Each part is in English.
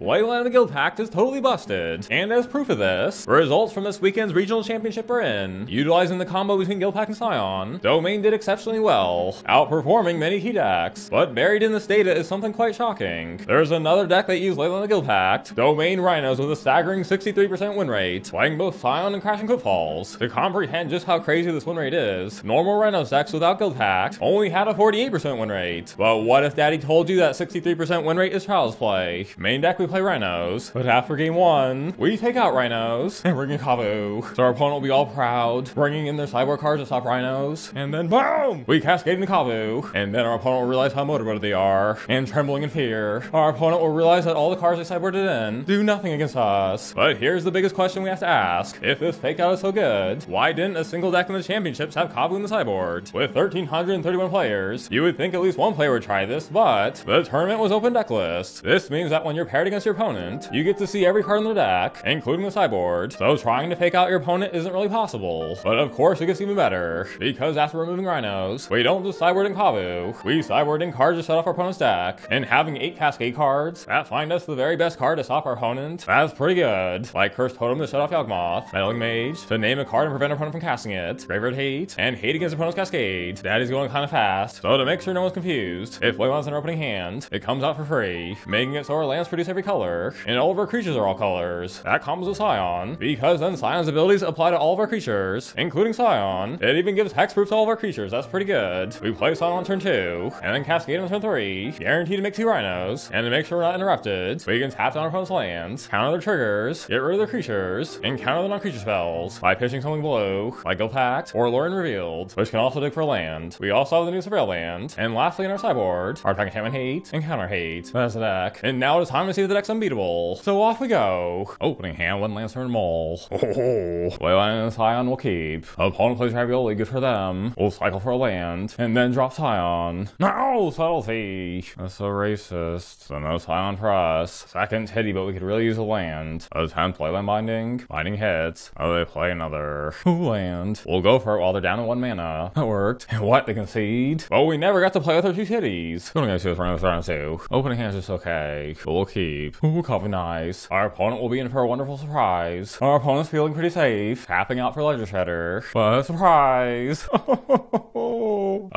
Leyline of the Guild Pact is totally busted. And as proof of this, results from this weekend's regional championship are in. Utilizing the combo between Guild Pact and Scion, Domain did exceptionally well, outperforming many key decks. But buried in this data is something quite shocking. There's another deck that used Leyline of the Guild Pact, Domain Rhinos with a staggering 63% win rate, playing both Scion and Crashing Footfalls. To comprehend just how crazy this win rate is, normal Rhinos decks without Guild Pact only had a 48% win rate. But what if Daddy told you that 63% win rate is Child's Play? Main deck we play Rhinos, but after game one, we take out Rhinos and bring in Kavu. So our opponent will be all proud, bringing in their sideboard cards to stop Rhinos, and then boom! We cascade into Kavu, and then our opponent will realize how motivated they are, and trembling in fear. Our opponent will realize that all the cards they sideboarded in do nothing against us. But here's the biggest question we have to ask. If this fake out is so good, why didn't a single deck in the championships have Kavu in the sideboard? With 1,331 players, you would think at least one player would try this, but the tournament was open deck list. This means that when you're paired against your opponent, you get to see every card in the deck, including the sideboard, so trying to fake out your opponent isn't really possible. But of course it gets even better, because after removing Rhinos, we don't just sideboard in Kavu, we sideboard in cards to shut off our opponent's deck, and having 8 Cascade cards, that find us the very best card to stop our opponent, that's pretty good. Like Cursed Totem to shut off Yawgmoth, Meddling Mage, to name a card and prevent our opponent from casting it, Graveyard Hate, and Hate against opponent's Cascade. That is going kinda fast, so to make sure no one's confused, if Wayland's our opening hand, it comes out for free, making it so our lands produce every color, and all of our creatures are all colors. That comes with Scion, because then Scion's abilities apply to all of our creatures, including Scion. It even gives hexproof to all of our creatures, that's pretty good. We play Scion on turn 2, and then Cascade on turn 3, guaranteed to make two Rhinos, and to make sure we're not interrupted, we can tap down our opponent's lands, counter their triggers, get rid of their creatures, and counter the non-creature spells by pitching something blue, like Guild Pact, or Lorien Revealed, which can also dig for land. We also have the new Surveil land, and lastly in our sideboard, our Attack Enchantment Hate and Counter Hate. That's the deck. And now it's time to see if the deck's unbeatable. So off we go. Opening hand, one Lancer and Mole. Oh, Leyline and Scion will keep. Opponent plays Ravioli, good for them. We'll cycle for a land, and then drop Scion. No, subtlety. That's so racist. So no Scion for us. Second Teddy, but we could really use a land. Attempt Leyline Binding. Binding hits. Oh, they play another. Ooh, land. We'll go for it while they're down to one mana. That worked. And what, they concede? Well, we never got to play with our two titties. Gonna go to this round two. Opening hand's just okay. We'll keep. Ooh, copy nice. Our opponent will be in for a wonderful surprise. Our opponent's feeling pretty safe. Tapping out for Ledger Shredder. But a surprise!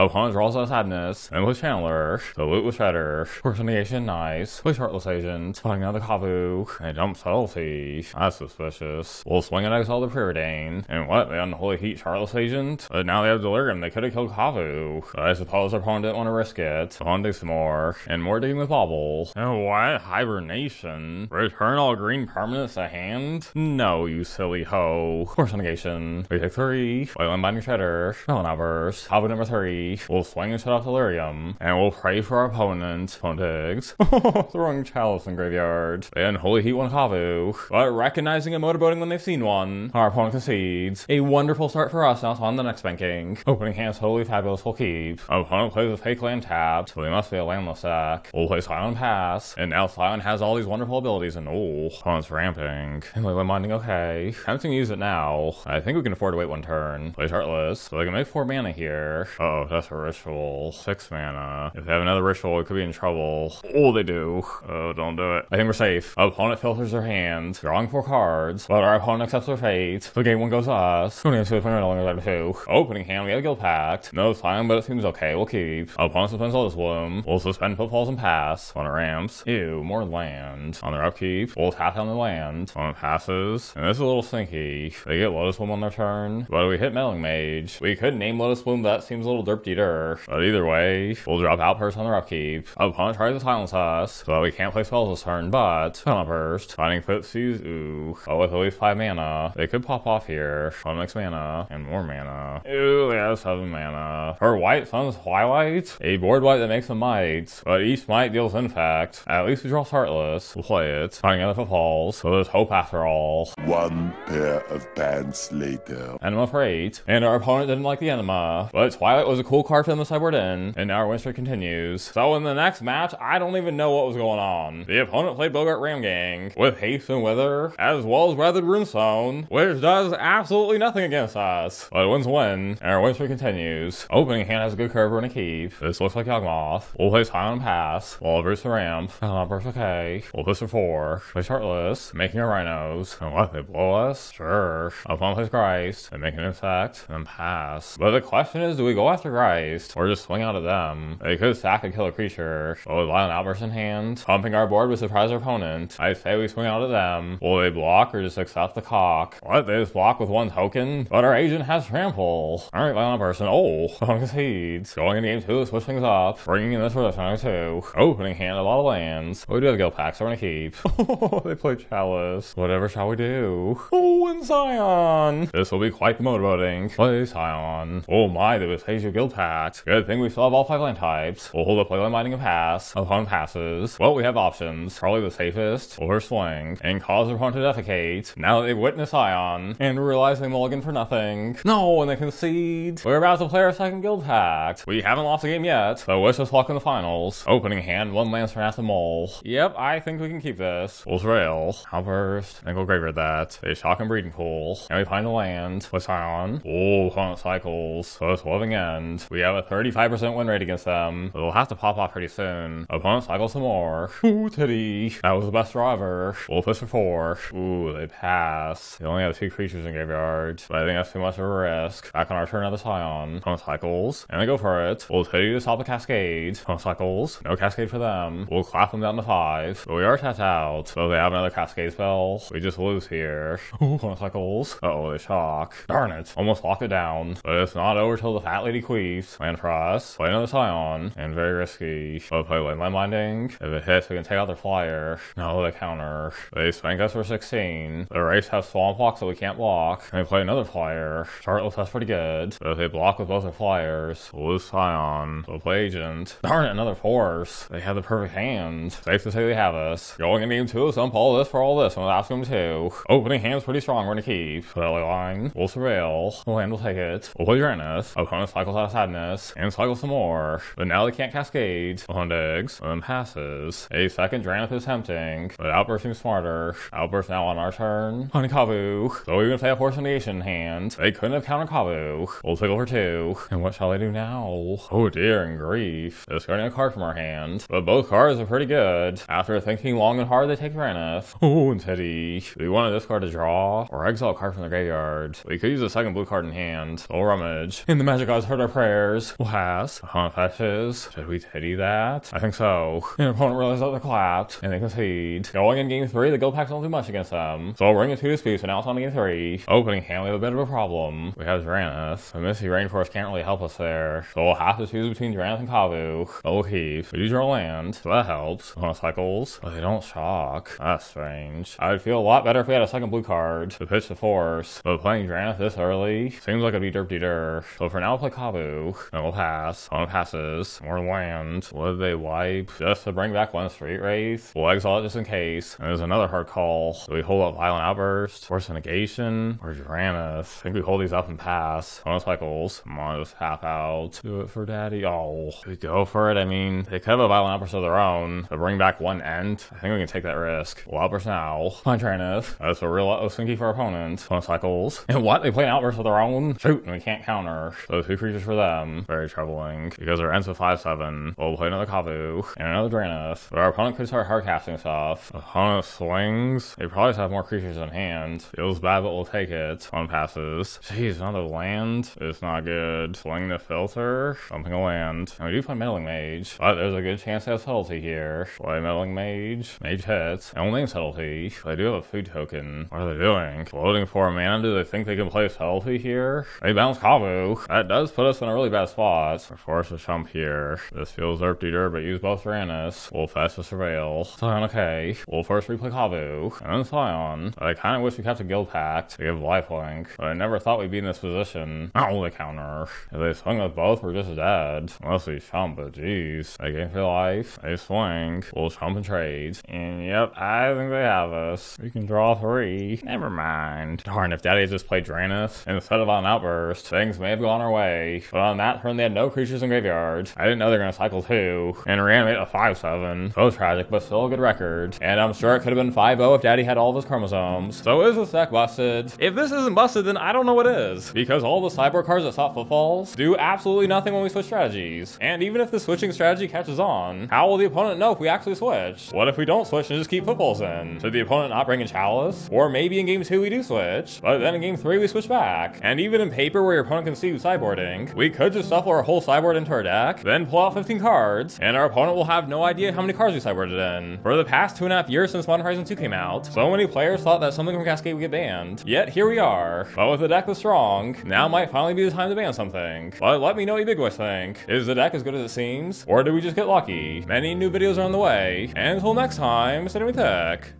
Opponent draws out sadness. And with Chandler. The loot with Shredder. Personation, nice. With Shardless Agent. Fighting out the Kavu. And jump subtlety. That's suspicious. We'll swing and exile the Preordain. And what? They unholy heat Shardless Agent? But now they have Delirium. They could have killed Kavu. But I suppose our opponent didn't want to risk it. Opponent digs some more. And more digging with Bauble. And what? Hibernation? Return all green permanents to hand? No, you silly hoe. Force negation. We take three. Leyline Binding Shredder. Melon Outburst. Kavu number three. We'll swing shut off Delirium. And we'll pray for our opponent. Digs. Throwing Chalice in graveyard. And Holy Heat one Kavu. But recognizing a motorboating when they've seen one, our opponent concedes. A wonderful start for us now on the next banking. Opening hands totally fabulous will keep. Opponent plays with fake land tapped, so they must be a landless sack. We'll play Scion Pass, and now Scion has all these wonderful abilities, and oh, opponent's ramping. And Leyline Binding, okay. Tempting to use it now. I think we can afford to wait one turn. Play Shardless, so they can make four mana here. Uh oh, that's a ritual. Six mana. If they have another ritual, we could be in trouble. Oh, they do. Oh, don't do it. I think we're safe. Opponent filters their hand, drawing four cards, but our opponent accepts their fate. So game one goes to us. Going into the two. Opening hand, we have a Guild Pact. No Scion, but it seems okay. We'll keep. Opponent suspends Lotus Bloom. We'll suspend Footfalls and pass. On our ramps. Ew, more land. On their upkeep, we'll tap down the land. On it passes. And this is a little stinky. They get Lotus Bloom on their turn. But we hit Meddling Mage. We could name Lotus Bloom, but that seems a little derpy der. But either way, we'll drop out Outburst on their upkeep. Opponent tries to silence us, so that we can't play spells this turn, but Outburst. Finding Footsie's, ooh. Oh, with at least 5 mana. They could pop off here. One makes mana. And more mana. Ooh, they have 7 mana. For White Sun's Twilight, a board white that makes a might, but each might deals Infect. At least we draw Shardless. We'll play it. Finding other footfalls, so there's hope after all. One pair of pants later. Enema for 8, and our opponent didn't like the Enema, but Twilight was a cool cool card for them to sideboard in, and now our win streak continues. So in the next match, I don't even know what was going on. The opponent played Boggart Ram-Gang with Haste and Wither, as well as Weathered Runestone, which does absolutely nothing against us. But it wins win, and our win streak continues. Opening hand has a good curve and a keep. This looks like Yawgmoth. We'll play Silent Pass. We'll verse the ramp. Uh, burst okay. We'll push for four. Play Shardless, making our rhinos. And what, they blow us? Sure. Upon place Christ, and make an insect, and pass. But the question is, do we go after Christ, or just swing out at them? They could sack and kill a creature. Oh, with Violent Outburst in hand, pumping our board with surprise our opponent. I say we swing out at them. Will they block or just accept the cock? What, they just block with one token? But our agent has trample. Alright, Violent Outburst, oh, concedes. Going into game two, switch things up, bringing in this for the final two. Opening hand, a lot of lands. Oh, We do have Guild Pact, so we're gonna keep. Oh, they play Chalice. Whatever shall we do? Oh, and Scion! This will be quite the motivating. Play Scion. Oh my, the Vespasian Guild Pact. Good thing we still have all five land types. We'll hold a Playland Binding and pass. Passes. Well, we have options. Probably the safest. Or swing. And cause their opponent to defecate. Now that they've witnessed Scion. And realize they mulligan for nothing. No, and they concede. We're about to play our second Guild Pact. We haven't lost a game yet, but wish us luck in the finals. Opening hand, one Lance for Nathan Mole. Yep, I think we can keep this. We'll rail. Outburst. And go graveyard that. They shock and breeding pool. And we find a land. With Ion? Oh, opponent cycles. So it's loving end. We have a 35% win rate against them. They'll have to pop off pretty soon. Opponent cycles some more. Ooh, titty. That was the best draw ever. We'll push for four. Ooh, they pass. They only have two creatures in graveyard. But I think that's too much of a risk. Back on our turn, another Scion. Opponent cycles. And they go for it. We'll titty to stop the cascade. Opponent cycles. No cascade for them. We'll clap them down to five. But we are tapped out. So they have another cascade spell. We just lose here. Ooh, opponent cycles. Uh oh, they shock. Darn it. Almost lock it down. But it's not over till the fat lady queefs. Land Frost. Play another Scion. And very risky. But play Leyline Binding. If it hits, we can take out their flyer. No, the counter. They spank us for 16. The race has Swamp Walk, so we can't block. And they play another flyer. Shardless, that's pretty good. But if they block with both their flyers, we'll lose Scion. So play Agent. Darn it, another Force. They have the perfect hand. Safe to say they have us. Going in game two, dump pull this for all this, and we'll ask them to. Opening hand's pretty strong, we're gonna keep. Belly line. We'll surveil. We'll handle take it. We'll play Uranus. Opponent cycles out of sadness. And cycle some more. But now they can't cascade. On digs. And passes. A second Dranith is tempting. But Outburst seems smarter. Outburst now on our turn. On Kavu. So even if they have Force Negation hand, they couldn't have countered Kavu. We'll take over two. And what shall they do now? Oh dear and grief. Discarding a card from our hand. But both cards are pretty good. After thinking long and hard, they take Uranus. Oh, and Teddy. We want to discard a draw? Or exile a card from the graveyard? We could use a second blue card in hand. We'll rummage. And the magic gods heard our prayers. We'll pass. Huh, fetches. Did we Teddy that? I think so. And opponent realized that they clapped. And they concede. Going in game three, the Guild Pacts don't do much against them. So we'll bring it to speed, so now it's on game three. Opening hand, we have a bit of a problem. We have Uranus. The Misty Rainforest can't really help us there. So we'll have to choose between Uranus and Kavu. But we'll keep. We do draw land, so that helps. On cycles, but they don't shock. That's strange. I would feel a lot better if we had a second blue card to pitch the force. But playing Uranus this early seems like it'd be derp der. So for now, we'll play Kavu. Then we'll pass. On passes. More land. What did they wipe? Just to bring back one straight race. We'll exile it just in case. And there's another hard call. Do we hold up Violent Outburst? Force Negation? Or Uranus? I think we hold these up and pass. On cycles. Come on, just half out. Do it for daddy. Oh, we go for it. I mean, they could have a Violent Outburst of their own to bring back one end. I think we can take that risk. Well, Outburst now. Fine, Uranus. That's a real stinky for opponents. opponent. Cycles. And what? They play an Outburst of their own? Shoot, and we can't counter. Those two creatures for them. Very troubling. Because our ends with 5-7. We'll play another Kavu. And another Draenith. But our opponent could start hard casting stuff. Opponent swings. They probably have more creatures in hand. Feels bad, but we'll take it. On passes. Jeez, another land. It's not good. Swing the filter. Something a land. And we do play Meddling Mage. But there's a good chance to have subtlety here. Play Meddling Mage. Mage hits. And we'll name subtlety. They do have a food token. What are they doing? Loading for a mana. Do they think they can play subtlety here? They bounce Kavu. That does put us in a really bad spot. We're forced to jump here. This feels derp, but use both Uranus. We'll fetch to surveil. Scion okay. We'll first replay Kavu. And then Scion. I kinda wish we kept a guild pact to give lifelink. But I never thought we'd be in this position. Oh, the counter. If they swung us both, we're just dead. Unless we jump, but geez. They game for life. They swing. We'll jump and trade. And yep, I think they have us. We can draw three. Never mind. Darn, if Daddy just played Draenith instead of on Outburst, things may have gone our way. But on that turn, they had no creatures in graveyard. I didn't know they were gonna cycle two. And reanimate a 5-7. So tragic, but still a good record. And I'm sure it could have been 5-0 if Daddy had all of his chromosomes. So is this deck busted? If this isn't busted, then I don't know what is. Because all the cyborg cards that stop footfalls do absolutely nothing when we switch strategies. And even if the switching strategy catches on, how will the opponent know if we actually switch? What if we don't switch and just keep footballs in? Should the opponent not bring in Chalice? Or maybe in game two we do switch, but then in game three we switch back. And even in paper where your opponent can see you sideboarding, we could just shuffle our whole sideboard into our deck, then pull out 15 cards, and our opponent will have no idea how many cards we sideboarded in. For the past two and a half years since Modern Horizon 2 came out, so many players thought that something from Cascade would get banned. Yet here we are. But with the deck this strong, now might finally be the time to ban something. But let me know what you big boys think. Is the deck as good as it seems? Or did we just get lucky? Many new videos are on the way. And until next time, stay with tech.